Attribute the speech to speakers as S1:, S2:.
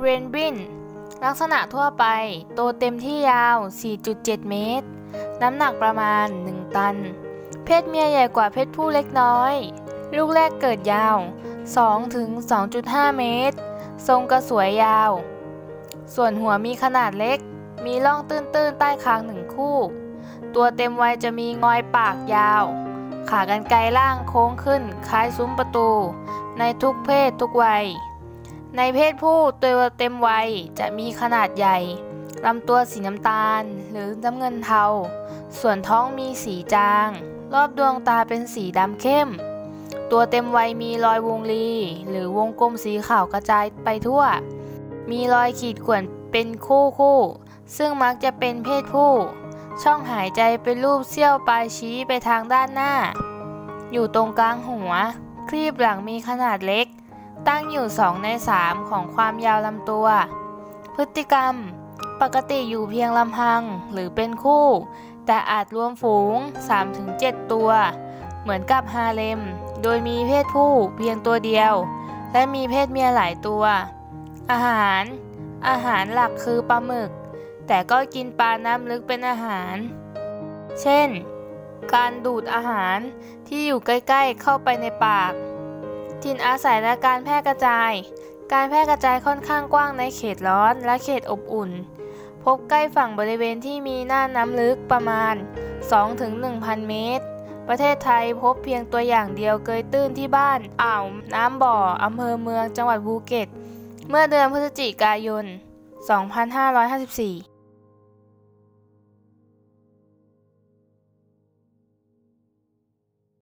S1: เรนบินลักษณะทั่วไป โตเต็มที่ยาว 4.7 เมตร น้ำหนักประมาณ 1 ตัน เพศเมียใหญ่กว่าเพศผู้เล็กน้อย ลูกแรกเกิดยาว 2-2.5 เมตร ทรงกระสวยยาว ส่วนหัวมีขนาดเล็ก มีร่องตื้นๆ ใต้คางหนึ่งคู่ ตัวเต็มวัยจะมีงอยปากยาว ขากรรไกรล่างโค้งขึ้น คล้ายซุ้มประตู ในทุกเพศทุกวัย ในเพศผู้ตัวเต็มวัยจะมีขนาดใหญ่ลำตัวสีน้ำตาลหรือน้ำเงินเทา ส่วนท้องมีสีจาง รอบดวงตาเป็นสีดำเข้ม ตัวเต็มวัยมีรอยวงรี หรือวงกลมสีขาวกระจายไปทั่ว มีรอยขีดข่วนเป็นคู่คู่ ซึ่งมักจะเป็นเพศผู้ ช่องหายใจเป็นรูปเสี้ยวปลายชี้ไปทางด้านหน้า อยู่ตรงกลางหัว ครีบหลังมีขนาดเล็ก ตั้งอยู่ 2 ใน 3 ของความยาวลำตัว พฤติกรรม ปกติอยู่เพียงลำพังหรือเป็นคู่ แต่อาจรวมฝูง 3-7 ตัว เหมือนกับฮาเลม โดยมีเพศผู้เพียงตัวเดียว และมีเพศเมียหลายตัว อาหาร อาหารหลักคือปลาหมึก แต่ก็กินปลาน้ำลึกเป็นอาหาร เช่น การดูดอาหารที่อยู่ใกล้ ๆ เข้าไปในปาก ถิ่นอาศัยและการแพร่กระจาย การแพร่กระจายค่อนข้างกว้างในเขตร้อนและเขตอบอุ่น พบใกล้ฝั่งบริเวณที่มีหน้าน้ำลึกประมาณ 2-1,000 เมตร ประเทศไทยพบเพียงตัวอย่างเดียวเกยตื้นที่บ้านอ่าวน้ำบ่ออำเภอเมืองจังหวัดภูเก็ต เมื่อเดือนพฤศจิกายน 2554